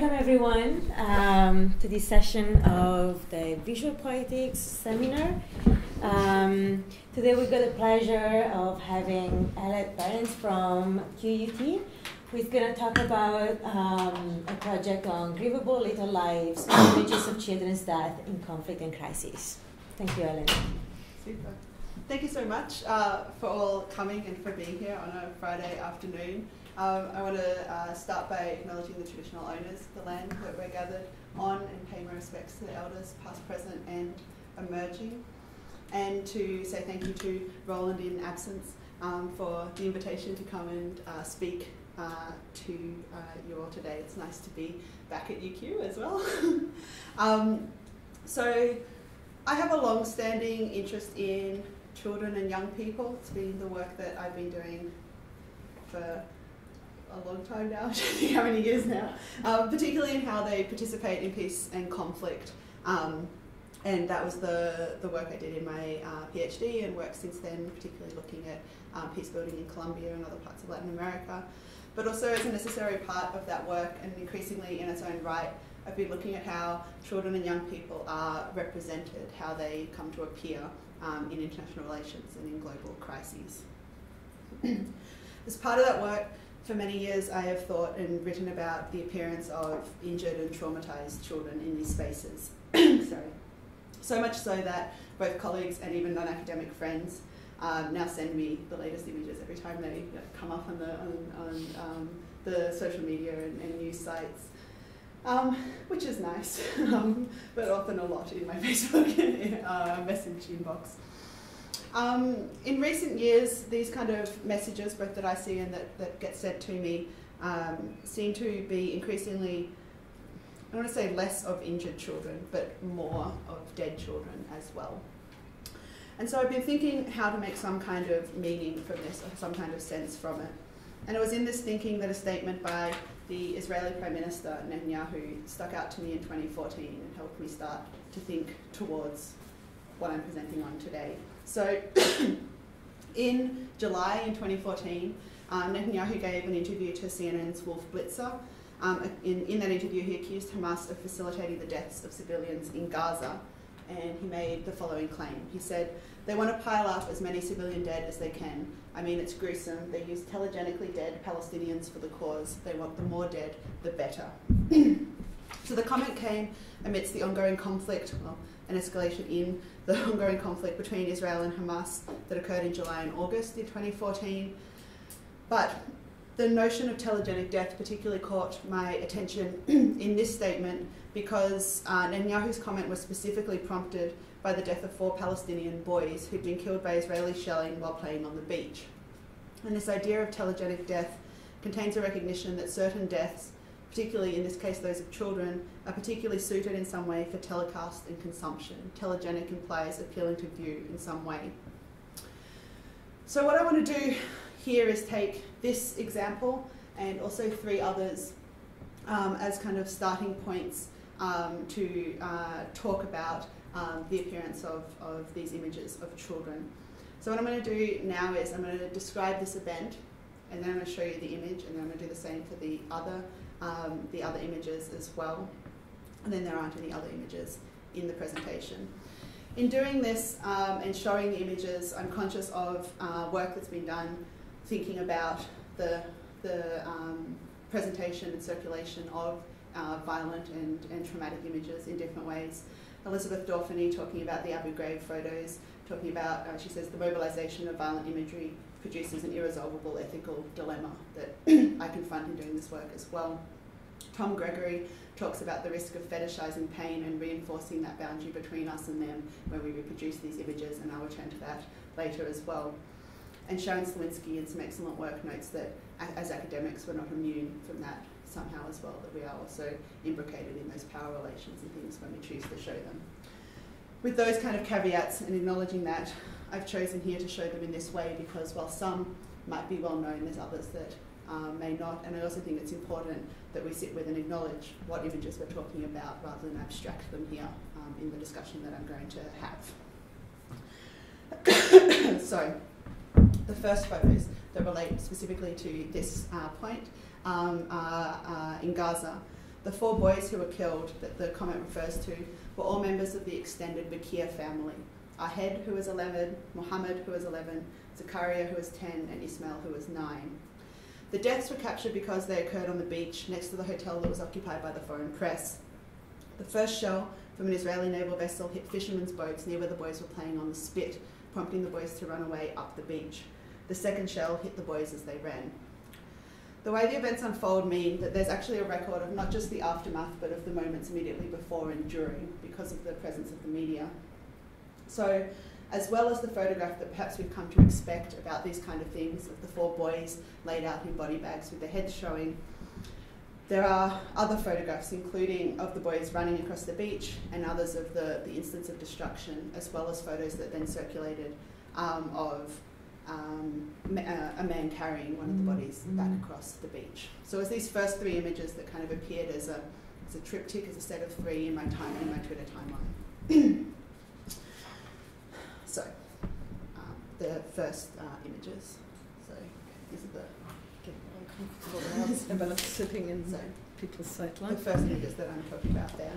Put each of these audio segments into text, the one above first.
Welcome everyone um, to this session of the Visual Politics seminar. Um, today we've got the pleasure of having Helen Berents from QUT, who is going to talk about um, a project on grievable little lives, images of children's death in conflict and crisis. Thank you, Ellen. Super. Thank you so much uh, for all coming and for being here on a Friday afternoon. Um, I want to uh, start by acknowledging the traditional owners of the land that we're gathered on and pay my respects to the elders, past, present, and emerging. And to say thank you to Roland in absence um, for the invitation to come and uh, speak uh, to uh, you all today. It's nice to be back at UQ as well. um, so, I have a long standing interest in children and young people. It's been the work that I've been doing for a long time now, I don't think how many years now, um, particularly in how they participate in peace and conflict. Um, and that was the, the work I did in my uh, PhD and work since then, particularly looking at um, peace building in Colombia and other parts of Latin America. But also as a necessary part of that work and increasingly in its own right, I've been looking at how children and young people are represented, how they come to appear um, in international relations and in global crises. as part of that work, for many years, I have thought and written about the appearance of injured and traumatized children in these spaces. Sorry. So much so that both colleagues and even non-academic friends um, now send me the latest images every time they you know, come up on the, on, on um, the social media and, and news sites. Um, which is nice, um, but often a lot in my Facebook uh, message inbox. Um, in recent years, these kind of messages, both that I see and that, that get sent to me, um, seem to be increasingly, I want to say less of injured children, but more of dead children as well. And so I've been thinking how to make some kind of meaning from this, or some kind of sense from it. And it was in this thinking that a statement by the Israeli Prime Minister Netanyahu stuck out to me in 2014 and helped me start to think towards what I'm presenting on today. So in July in 2014, um, Netanyahu gave an interview to CNN's Wolf Blitzer. Um, in, in that interview, he accused Hamas of facilitating the deaths of civilians in Gaza, and he made the following claim. He said, They want to pile up as many civilian dead as they can. I mean, it's gruesome. They use telegenically dead Palestinians for the cause. They want the more dead, the better. so the comment came amidst the ongoing conflict, well, an escalation in the ongoing conflict between Israel and Hamas that occurred in July and August in 2014. But the notion of telegenic death particularly caught my attention in this statement because uh, Netanyahu's comment was specifically prompted by the death of four Palestinian boys who'd been killed by Israeli shelling while playing on the beach. And this idea of telegenic death contains a recognition that certain deaths particularly in this case those of children, are particularly suited in some way for telecast and consumption. Telegenic in implies appealing to view in some way. So what I want to do here is take this example and also three others um, as kind of starting points um, to uh, talk about um, the appearance of, of these images of children. So what I'm going to do now is I'm going to describe this event and then I'm going to show you the image and then I'm going to do the same for the other um, the other images as well. And then there aren't any other images in the presentation. In doing this um, and showing the images, I'm conscious of uh, work that's been done thinking about the, the um, presentation and circulation of uh, violent and, and traumatic images in different ways. Elizabeth Dauphinee talking about the Abu Ghraib photos, talking about, uh, she says, the mobilisation of violent imagery produces an irresolvable ethical dilemma that I confront in doing this work as well. Tom Gregory talks about the risk of fetishizing pain and reinforcing that boundary between us and them when we reproduce these images, and I'll return to that later as well. And Sharon Sliwinski in some excellent work notes that as academics we're not immune from that somehow as well, that we are also imbricated in those power relations and things when we choose to show them. With those kind of caveats and acknowledging that, I've chosen here to show them in this way because while some might be well known, there's others that um, may not. And I also think it's important that we sit with and acknowledge what images we're talking about rather than abstract them here um, in the discussion that I'm going to have. so, the first photos that relate specifically to this uh, point um, are uh, in Gaza. The four boys who were killed, that the comment refers to, were all members of the extended Bakir family. Ahed, who was 11, Muhammad, who was 11, Zakaria, who was 10, and Ismail, who was 9. The deaths were captured because they occurred on the beach next to the hotel that was occupied by the foreign press. The first shell from an Israeli naval vessel hit fishermen's boats near where the boys were playing on the spit, prompting the boys to run away up the beach. The second shell hit the boys as they ran. The way the events unfold mean that there's actually a record of not just the aftermath, but of the moments immediately before and during because of the presence of the media. So, as well as the photograph that perhaps we've come to expect about these kind of things, of the four boys laid out in body bags with their heads showing, there are other photographs, including of the boys running across the beach and others of the, the instance of destruction, as well as photos that then circulated um, of um, uh, a man carrying one of the bodies mm. back across the beach. So as these first three images that kind of appeared as a, as a triptych, as a set of three in my time in my Twitter timeline. so um, the first uh, images. So these are the uncomfortable about sitting in so, people's sight line. The first images that I'm talking about there.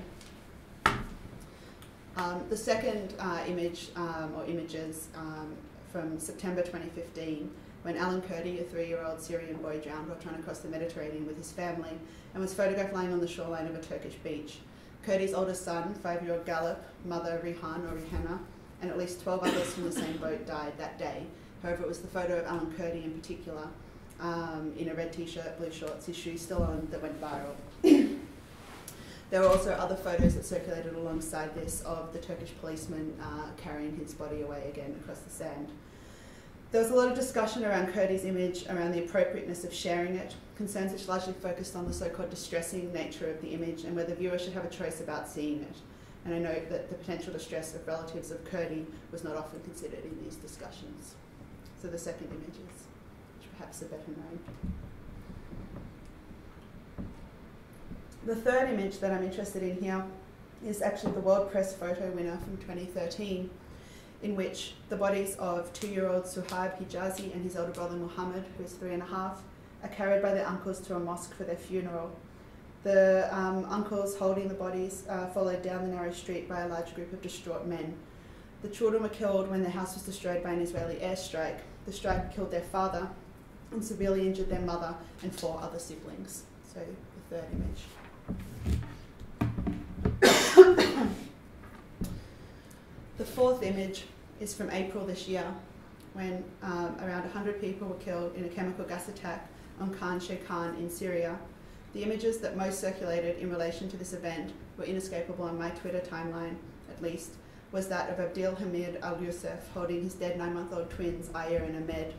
Um, the second uh, image um, or images um, from September 2015 when Alan Kurdi, a three-year-old Syrian boy, drowned while trying to cross the Mediterranean with his family and was photographed lying on the shoreline of a Turkish beach. Kurdi's oldest son, five-year-old Galip, mother Rihan or Rihanna, and at least 12 others from the same boat died that day. However, it was the photo of Alan Kurdi in particular, um, in a red t-shirt, blue shorts, his shoes still on, that went viral. there were also other photos that circulated alongside this of the Turkish policeman uh, carrying his body away again across the sand. There was a lot of discussion around Kurdi's image, around the appropriateness of sharing it, concerns which largely focused on the so-called distressing nature of the image and whether viewers should have a choice about seeing it. And I note that the potential distress of relatives of Kurdi was not often considered in these discussions. So the second image which perhaps are better known. The third image that I'm interested in here is actually the World Press Photo winner from 2013 in which the bodies of two-year-old Suhaib Hijazi and his older brother Muhammad, who is three and a half, are carried by their uncles to a mosque for their funeral. The um, uncles holding the bodies uh, followed down the narrow street by a large group of distraught men. The children were killed when their house was destroyed by an Israeli airstrike. The strike killed their father and severely injured their mother and four other siblings. So the third image. The fourth image is from April this year, when um, around 100 people were killed in a chemical gas attack on Khan Sheikhoun in Syria. The images that most circulated in relation to this event were inescapable on my Twitter timeline, at least, was that of Abdil Hamid Al Yusuf holding his dead nine month old twins, Aya and Ahmed.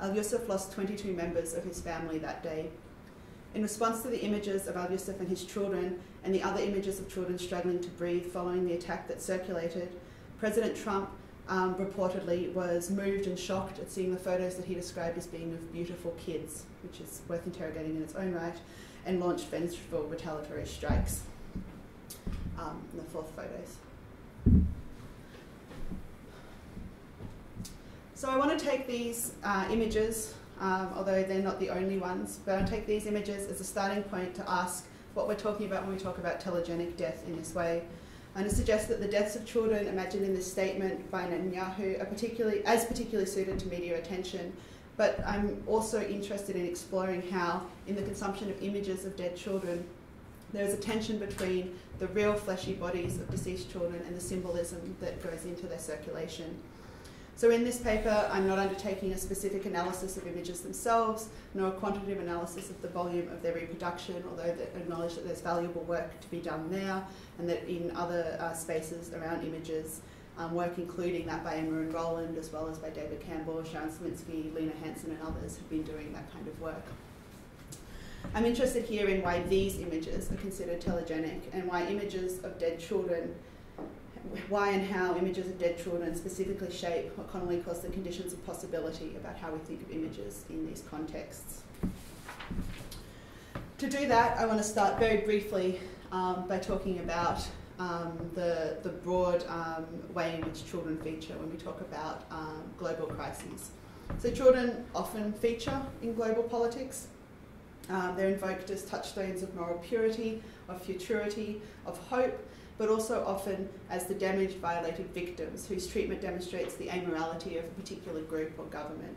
Al Yusuf lost 22 members of his family that day. In response to the images of Al Yusuf and his children, and the other images of children struggling to breathe following the attack that circulated, President Trump um, reportedly was moved and shocked at seeing the photos that he described as being of beautiful kids, which is worth interrogating in its own right, and launched vengeful retaliatory strikes. Um, the fourth photos. So I want to take these uh, images, um, although they're not the only ones, but I take these images as a starting point to ask what we're talking about when we talk about telegenic death in this way and to suggest that the deaths of children imagined in this statement by Netanyahu are particularly, as particularly suited to media attention. But I'm also interested in exploring how, in the consumption of images of dead children, there is a tension between the real fleshy bodies of deceased children and the symbolism that goes into their circulation. So in this paper, I'm not undertaking a specific analysis of images themselves, nor a quantitative analysis of the volume of their reproduction, although I acknowledge that there's valuable work to be done there, and that in other uh, spaces around images, um, work including that by Emma and Roland, as well as by David Campbell, Sharon Sliwinski, Lene Hansen, and others have been doing that kind of work. I'm interested here in why these images are considered telegenic and why images of dead children why and how images of dead children specifically shape what Connolly calls the conditions of possibility about how we think of images in these contexts. To do that, I want to start very briefly um, by talking about um, the, the broad um, way in which children feature when we talk about um, global crises. So children often feature in global politics. Um, they're invoked as touchstones of moral purity, of futurity, of hope, but also often as the damaged, violated victims whose treatment demonstrates the amorality of a particular group or government.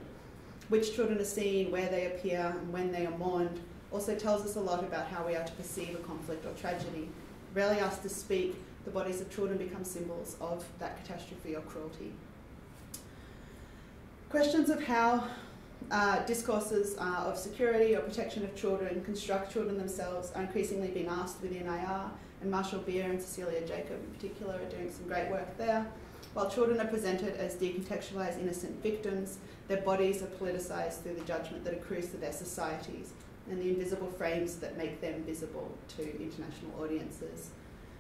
Which children are seen, where they appear, and when they are mourned also tells us a lot about how we are to perceive a conflict or tragedy. Rarely asked to speak, the bodies of children become symbols of that catastrophe or cruelty. Questions of how uh, discourses uh, of security or protection of children construct children themselves are increasingly being asked within IR, and Marshall Beier and Cecilia Jacob in particular are doing some great work there. While children are presented as decontextualised innocent victims, their bodies are politicised through the judgment that accrues to their societies and the invisible frames that make them visible to international audiences.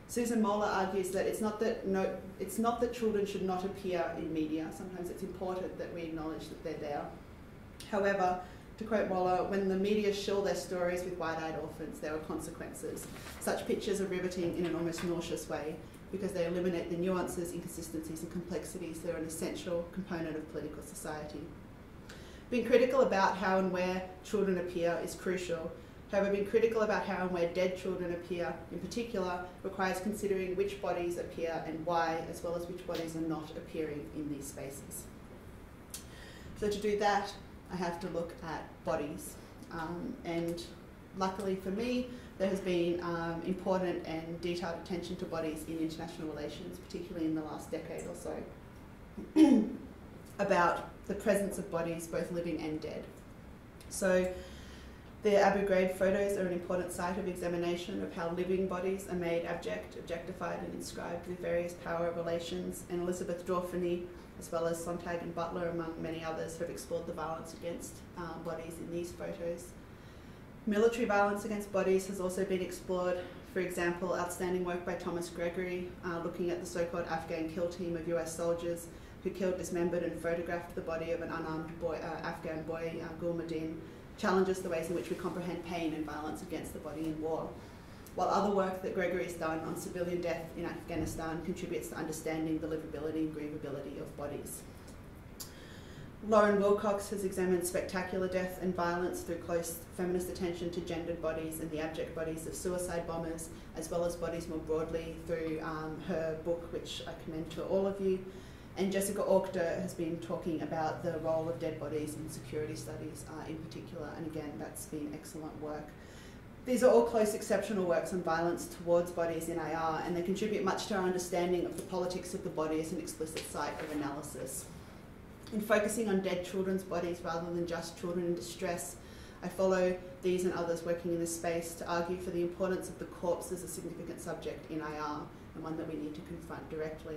Susan Moeller argues that it's not that no, it's not that children should not appear in media. Sometimes it's important that we acknowledge that they're there. However, to quote Moeller, when the media shill their stories with wide-eyed orphans, there are consequences. Such pictures are riveting in an almost nauseous way because they eliminate the nuances, inconsistencies, and complexities that are an essential component of political society. Being critical about how and where children appear is crucial. However, being critical about how and where dead children appear in particular requires considering which bodies appear and why, as well as which bodies are not appearing in these spaces. So to do that, I have to look at bodies. Um, and luckily for me, there has been um, important and detailed attention to bodies in international relations, particularly in the last decade or so, about the presence of bodies, both living and dead. So the Abu Ghraib photos are an important site of examination of how living bodies are made abject, objectified, and inscribed with various power relations. And Elizabeth Dauphinee, as well as Sontag and Butler, among many others, have explored the violence against uh, bodies in these photos. Military violence against bodies has also been explored. For example, outstanding work by Thomas Gregory, uh, looking at the so-called Afghan kill team of US soldiers who killed, dismembered, and photographed the body of an unarmed boy, uh, Afghan boy, uh, Gulmuddin, challenges the ways in which we comprehend pain and violence against the body in war. While other work that Gregory has done on civilian death in Afghanistan contributes to understanding the livability and grievability of bodies. Lauren Wilcox has examined spectacular death and violence through close feminist attention to gendered bodies and the abject bodies of suicide bombers, as well as bodies more broadly through um, her book, which I commend to all of you, and Jessica Auchter has been talking about the role of dead bodies in security studies uh, in particular, and again, that's been excellent work. These are all close exceptional works on violence towards bodies in IR, and they contribute much to our understanding of the politics of the body as an explicit site of analysis. In focusing on dead children's bodies rather than just children in distress, I follow these and others working in this space to argue for the importance of the corpse as a significant subject in IR, and one that we need to confront directly.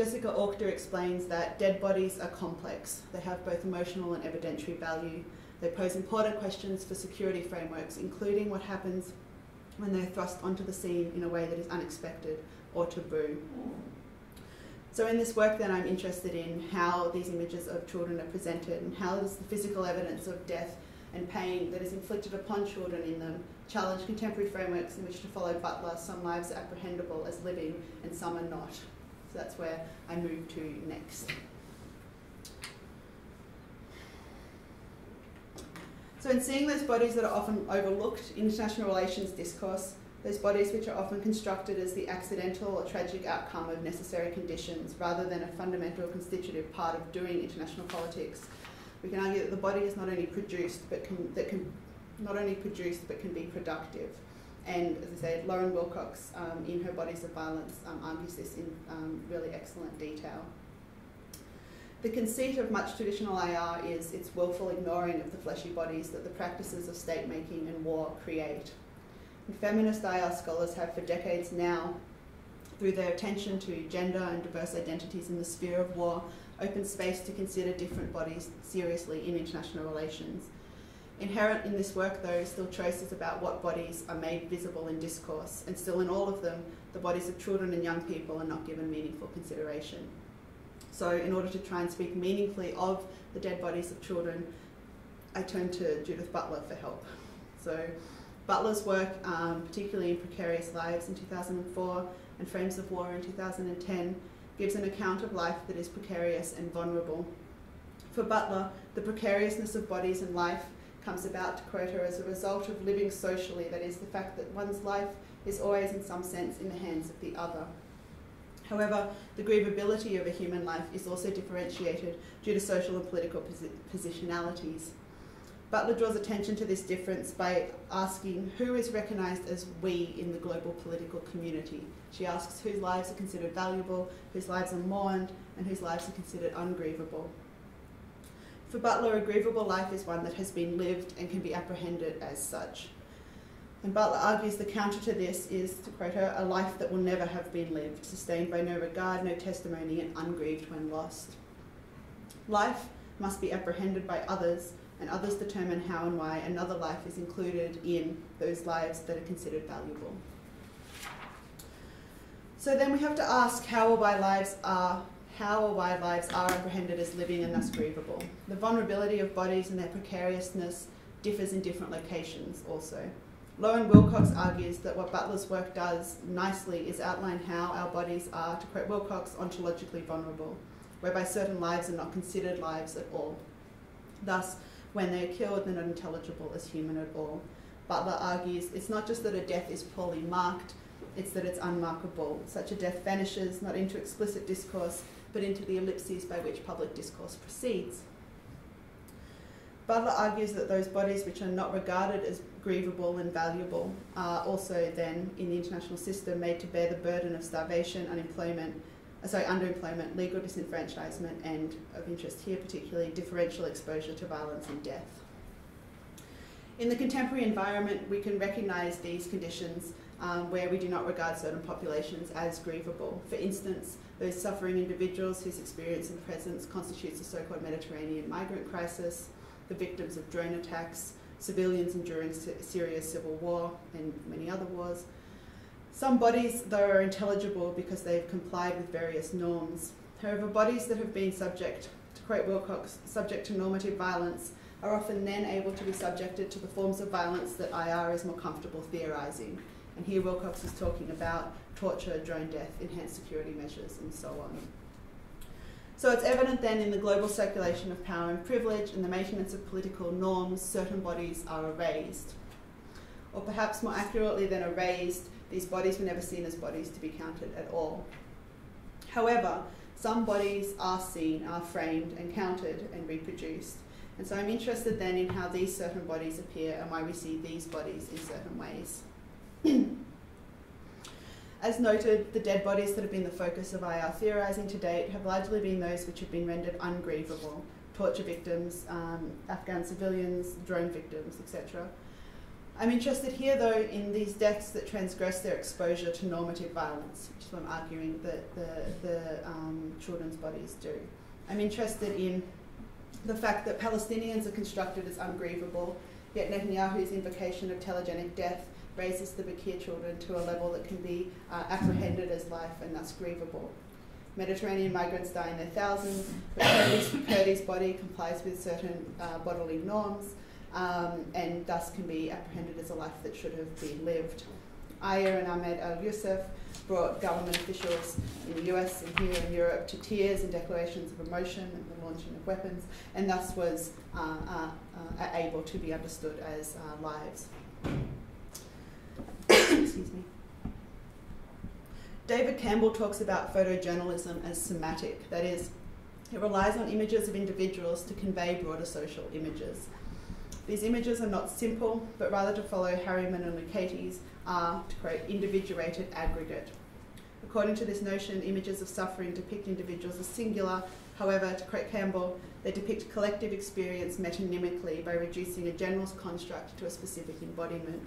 Jessica Auchter explains that dead bodies are complex. They have both emotional and evidentiary value. They pose important questions for security frameworks, including what happens when they're thrust onto the scene in a way that is unexpected or taboo. So in this work then I'm interested in how these images of children are presented and how does the physical evidence of death and pain that is inflicted upon children in them challenge contemporary frameworks in which to follow Butler, some lives are apprehendable as living and some are not. So that's where I move to next. So in seeing those bodies that are often overlooked in international relations discourse, those bodies which are often constructed as the accidental or tragic outcome of necessary conditions rather than a fundamental constitutive part of doing international politics, we can argue that the body is not only produced but can, that can not only produced but can be productive. And as I said, Lauren Wilcox, um, in her Bodies of Violence, um, argues this in um, really excellent detail. The conceit of much traditional IR is its willful ignoring of the fleshy bodies that the practices of state making and war create. And feminist IR scholars have for decades now, through their attention to gender and diverse identities in the sphere of war, opened space to consider different bodies seriously in international relations Inherent in this work, though, is still choices about what bodies are made visible in discourse, and still in all of them, the bodies of children and young people are not given meaningful consideration. So, in order to try and speak meaningfully of the dead bodies of children, I turned to Judith Butler for help. So, Butler's work, um, particularly in Precarious Lives in 2004 and Frames of War in 2010, gives an account of life that is precarious and vulnerable. For Butler, the precariousness of bodies and life comes about, to quote her, as a result of living socially, that is, the fact that one's life is always, in some sense, in the hands of the other. However, the grievability of a human life is also differentiated due to social and political posi- positionalities. Butler draws attention to this difference by asking who is recognised as we in the global political community. She asks whose lives are considered valuable, whose lives are mourned, and whose lives are considered ungrievable. For Butler, a grievable life is one that has been lived and can be apprehended as such. And Butler argues the counter to this is, to quote her, a life that will never have been lived, sustained by no regard, no testimony, and ungrieved when lost. Life must be apprehended by others, and others determine how and why another life is included in those lives that are considered valuable. So then we have to ask how or why lives are how or why lives are apprehended as living and thus grievable. The vulnerability of bodies and their precariousness differs in different locations also. Lauren Wilcox argues that what Butler's work does nicely is outline how our bodies are, to quote Wilcox, ontologically vulnerable, whereby certain lives are not considered lives at all. Thus, when they're killed, they're not intelligible as human at all. Butler argues it's not just that a death is poorly marked, it's that it's unmarkable. Such a death vanishes not into explicit discourse, but into the ellipses by which public discourse proceeds. Butler argues that those bodies which are not regarded as grievable and valuable are also then, in the international system, made to bear the burden of starvation, unemployment, uh, sorry, underemployment, legal disenfranchisement, and of interest here particularly, differential exposure to violence and death. In the contemporary environment, we can recognise these conditions um, where we do not regard certain populations as grievable. For instance, those suffering individuals whose experience and presence constitutes the so-called Mediterranean migrant crisis, the victims of drone attacks, civilians enduring Syria's civil war and many other wars. Some bodies, though, are intelligible because they have complied with various norms. However, bodies that have been subject, to quote Wilcox, subject to normative violence are often then able to be subjected to the forms of violence that IR is more comfortable theorising. And here Wilcox is talking about torture, drone death, enhanced security measures, and so on. So it's evident then in the global circulation of power and privilege and the maintenance of political norms, certain bodies are erased. Or perhaps more accurately than erased, these bodies were never seen as bodies to be counted at all. However, some bodies are seen, are framed and counted and reproduced. And so I'm interested then in how these certain bodies appear and why we see these bodies in certain ways. As noted, the dead bodies that have been the focus of IR theorising to date have largely been those which have been rendered ungrievable torture victims, um, Afghan civilians, drone victims, etc. I'm interested here, though, in these deaths that transgress their exposure to normative violence, which is what I'm arguing that the, the um, children's bodies do. I'm interested in the fact that Palestinians are constructed as ungrievable, yet Netanyahu's invocation of telegenic death raises the Bakir children to a level that can be uh, apprehended as life and thus grievable. Mediterranean migrants die in their thousands, but Kurdi's, body complies with certain uh, bodily norms um, and thus can be apprehended as a life that should have been lived. Aya and Ahmed Al Yusuf brought government officials in the US and here in Europe to tears and declarations of emotion launching of weapons, and thus was uh, uh, uh able to be understood as uh, lives. Excuse me. David Campbell talks about photojournalism as somatic, that is, it relies on images of individuals to convey broader social images. These images are not simple, but rather to follow Hariman and Lucaites are, to create individuated aggregate. According to this notion, images of suffering depict individuals as singular, however, to quote Campbell, they depict collective experience metonymically by reducing a general construct to a specific embodiment.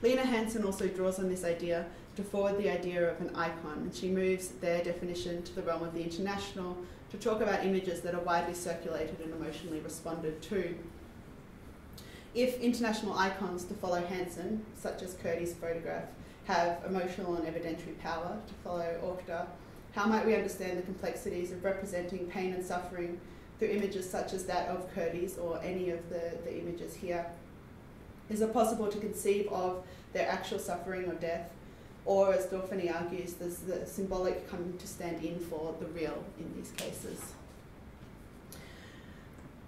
Lene Hansen also draws on this idea to forward the idea of an icon, and she moves their definition to the realm of the international to talk about images that are widely circulated and emotionally responded to. If international icons, to follow Hansen, such as Kurdi's photograph, have emotional and evidentiary power, to follow Auchter, how might we understand the complexities of representing pain and suffering through images such as that of Kurdi's or any of the, the images here? Is it possible to conceive of their actual suffering or death? Or, as Dauphinee argues, does the symbolic come to stand in for the real in these cases?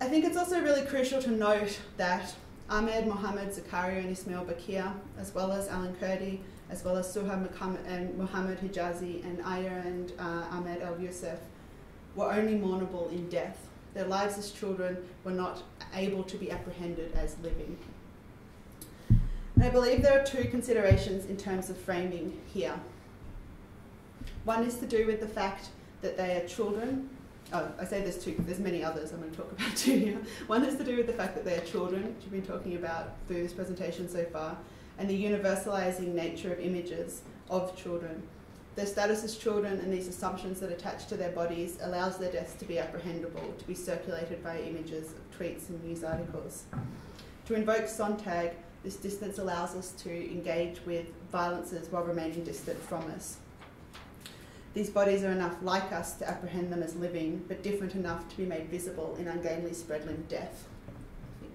I think it's also really crucial to note that Ahmed Mohammed Zakaria and Ismail Bakir, as well as Alan Kurdi, as well as Suha Muhammad and Hijazi and Aya and uh, Ahmed El Youssef, were only mournable in death. Their lives as children were not able to be apprehended as living. And I believe there are two considerations in terms of framing here. One is to do with the fact that they are children. Oh, I say there's two, there's many others I'm going to talk about too here. One is to do with the fact that they are children, which we've been talking about through this presentation so far, and the universalizing nature of images of children. Their status as children and these assumptions that attach to their bodies allows their deaths to be apprehendable, to be circulated via images of tweets and news articles. To invoke Sontag, this distance allows us to engage with violences while remaining distant from us. These bodies are enough like us to apprehend them as living, but different enough to be made visible in ungainly spreadling death. I think.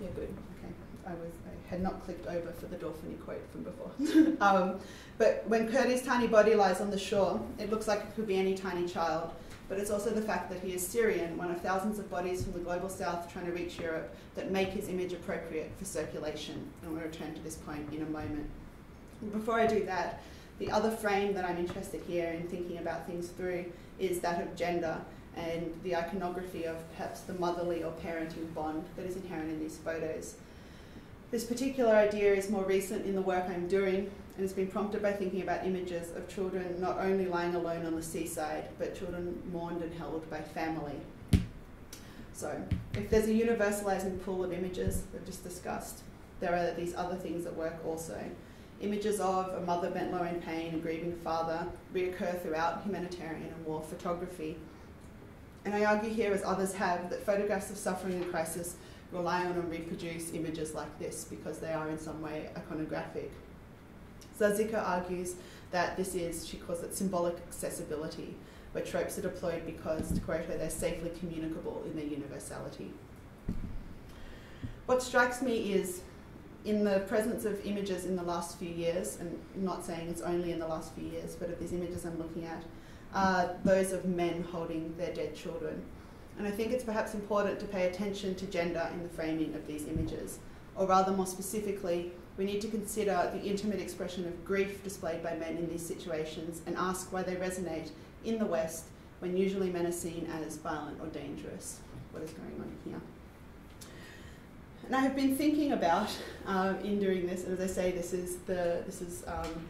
Yeah, good. Okay. I was I had not clicked over for the Dauphinee quote from before. um, but when Kurdi's tiny body lies on the shore, it looks like it could be any tiny child. But it's also the fact that he is Syrian, one of thousands of bodies from the global south trying to reach Europe, that make his image appropriate for circulation. And we'll return to this point in a moment. Before I do that, the other frame that I'm interested here in thinking about things through is that of gender and the iconography of perhaps the motherly or parenting bond that is inherent in these photos. This particular idea is more recent in the work I'm doing and has been prompted by thinking about images of children not only lying alone on the seaside, but children mourned and held by family. So, if there's a universalizing pool of images we've just discussed, there are these other things at work also. Images of a mother bent low in pain, a grieving father, reoccur throughout humanitarian and war photography. And I argue here, as others have, that photographs of suffering and crisis rely on and reproduce images like this because they are in some way iconographic. Zarzycka argues that this is, she calls it symbolic accessibility, where tropes are deployed because, to quote her, they're safely communicable in their universality. What strikes me is in the presence of images in the last few years, and I'm not saying it's only in the last few years, but of these images I'm looking at, uh, those of men holding their dead children. And I think it's perhaps important to pay attention to gender in the framing of these images, or rather, more specifically, we need to consider the intimate expression of grief displayed by men in these situations and ask why they resonate in the West when usually men are seen as violent or dangerous. What is going on here? And I have been thinking about um, in doing this, and as I say, this is the this is um,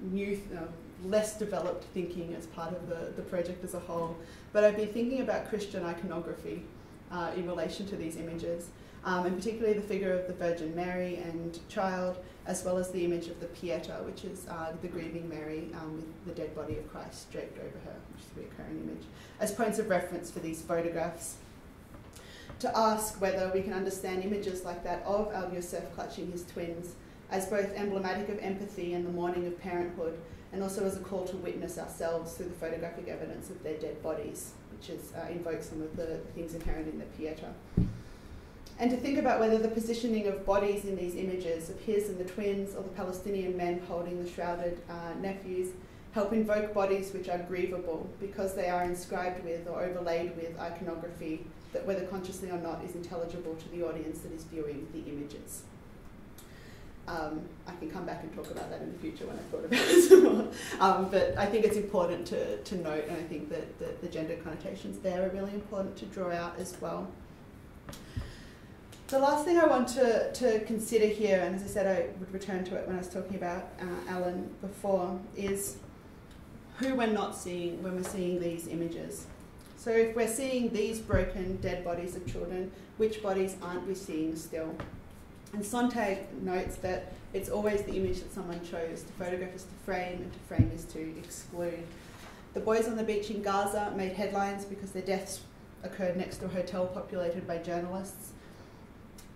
new, uh, less developed thinking as part of the, the project as a whole. But I've been thinking about Christian iconography uh, in relation to these images um, and particularly the figure of the Virgin Mary and child, as well as the image of the Pieta, which is uh, the grieving Mary um, with the dead body of Christ draped over her, which is a recurring image, as points of reference for these photographs. To ask whether we can understand images like that of Al Yosef clutching his twins as both emblematic of empathy and the mourning of parenthood, and also as a call to witness ourselves through the photographic evidence of their dead bodies, which is, uh, invokes some of the things inherent in the Pieta. And to think about whether the positioning of bodies in these images of his and the twins or the Palestinian men holding the shrouded uh, nephews help invoke bodies which are grievable because they are inscribed with or overlaid with iconography that whether consciously or not is intelligible to the audience that is viewing the images. Um, I can come back and talk about that in the future when I've thought about it some more. Um, but I think it's important to, to note, and I think that the, the gender connotations there are really important to draw out as well. The last thing I want to, to consider here, and as I said, I would return to it when I was talking about uh, Alan before, is who we're not seeing when we're seeing these images. So if we're seeing these broken, dead bodies of children, which bodies aren't we seeing still? And Sontag notes that it's always the image that someone chose. To photograph is to frame, and to frame is to exclude. The boys on the beach in Gaza made headlines because their deaths occurred next to a hotel populated by journalists.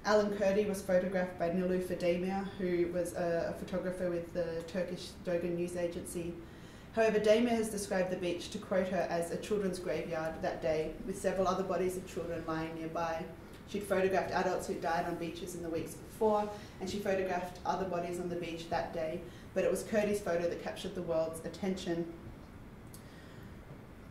Alan Kurdi was photographed by Nilüfer Demir, who was a, a, photographer with the Turkish Dogan news agency. However, Demir has described the beach, to quote her, as a children's graveyard that day, with several other bodies of children lying nearby. She'd photographed adults who died on beaches in the weeks before, and she photographed other bodies on the beach that day, but it was Kurdi's photo that captured the world's attention.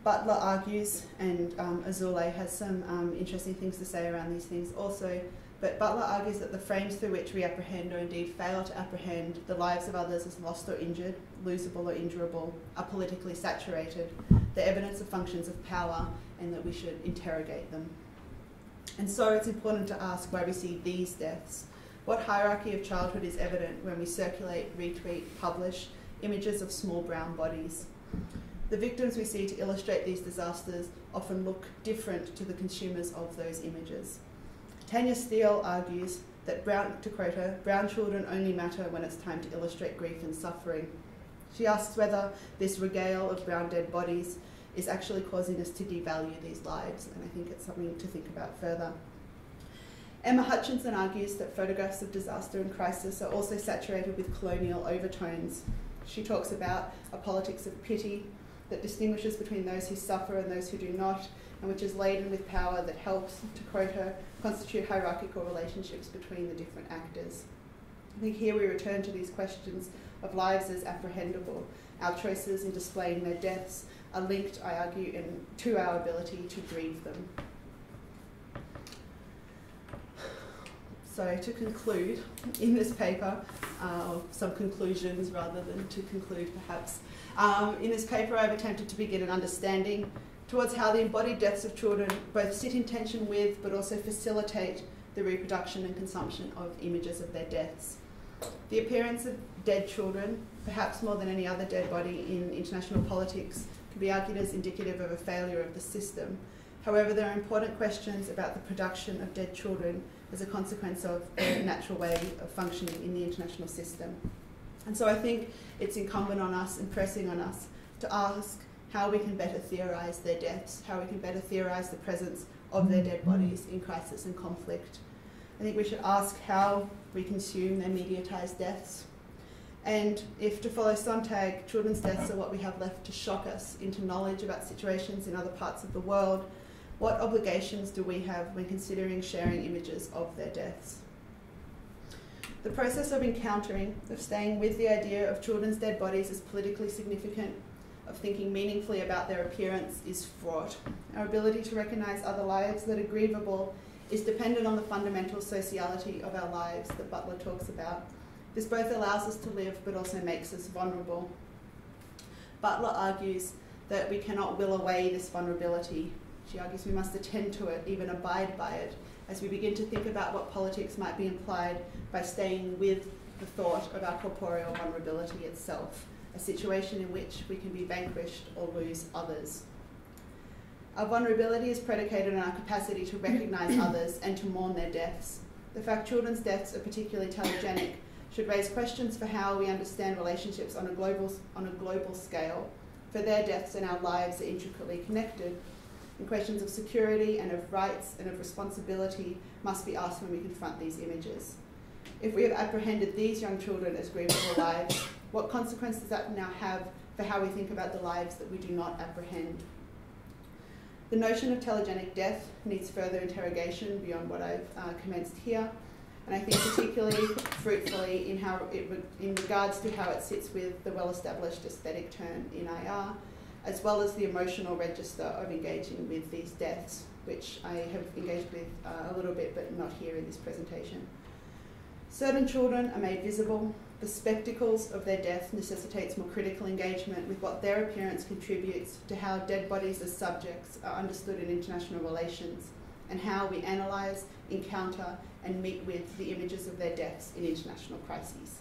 Butler argues, and um, Azoulay has some um, interesting things to say around these things also, but Butler argues that the frames through which we apprehend or indeed fail to apprehend the lives of others as lost or injured, losable or injurable, are politically saturated. The evidence of functions of power and that we should interrogate them. And so it's important to ask why we see these deaths. What hierarchy of childhood is evident when we circulate, retweet, publish images of small brown bodies? The victims we see to illustrate these disasters often look different to the consumers of those images. Tanya Steele argues that brown, to quote her, brown children only matter when it's time to illustrate grief and suffering. She asks whether this regale of brown dead bodies is actually causing us to devalue these lives, and I think it's something to think about further. Emma Hutchison argues that photographs of disaster and crisis are also saturated with colonial overtones. She talks about a politics of pity that distinguishes between those who suffer and those who do not, and which is laden with power that helps, to quote her, constitute hierarchical relationships between the different actors. I think here we return to these questions of lives as apprehendable. Our choices in displaying their deaths are linked, I argue, in, to our ability to grieve them. So, to conclude, in this paper, uh, some conclusions rather than to conclude perhaps, um, in this paper I've attempted to begin an understanding towards how the embodied deaths of children both sit in tension with but also facilitate the reproduction and consumption of images of their deaths. The appearance of dead children, perhaps more than any other dead body in international politics, can be argued as indicative of a failure of the system. However, there are important questions about the production of dead children as a consequence of the natural way of functioning in the international system. And so I think it's incumbent on us and pressing on us to ask how we can better theorise their deaths, how we can better theorise the presence of their dead mm-hmm. bodies in crisis and conflict. I think we should ask how we consume their mediatised deaths. And if, to follow Sontag, children's deaths are what we have left to shock us into knowledge about situations in other parts of the world, what obligations do we have when considering sharing images of their deaths? The process of encountering, of staying with the idea of children's dead bodies as politically significant of thinking meaningfully about their appearance is fraught. Our ability to recognise other lives that are grievable is dependent on the fundamental sociality of our lives that Butler talks about. This both allows us to live but also makes us vulnerable. Butler argues that we cannot will away this vulnerability. She argues we must attend to it, even abide by it, as we begin to think about what politics might be implied by staying with the thought of our corporeal vulnerability itself a situation in which we can be vanquished or lose others. Our vulnerability is predicated on our capacity to recognise others and to mourn their deaths. The fact children's deaths are particularly telegenic should raise questions for how we understand relationships on a global, on a global scale, for their deaths and our lives are intricately connected. And questions of security and of rights and of responsibility must be asked when we confront these images. If we have apprehended these young children as grievable lives, what consequences that now have for how we think about the lives that we do not apprehend? The notion of telegenic death needs further interrogation beyond what I've uh, commenced here, and I think particularly fruitfully in how it in regards to how it sits with the well-established aesthetic term in IR, as well as the emotional register of engaging with these deaths, which I have engaged with uh, a little bit, but not here in this presentation. Certain children are made visible. The spectacles of their death necessitates more critical engagement with what their appearance contributes to how dead bodies as subjects are understood in international relations and how we analyse, encounter and meet with the images of their deaths in international crises.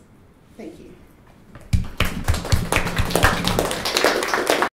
Thank you.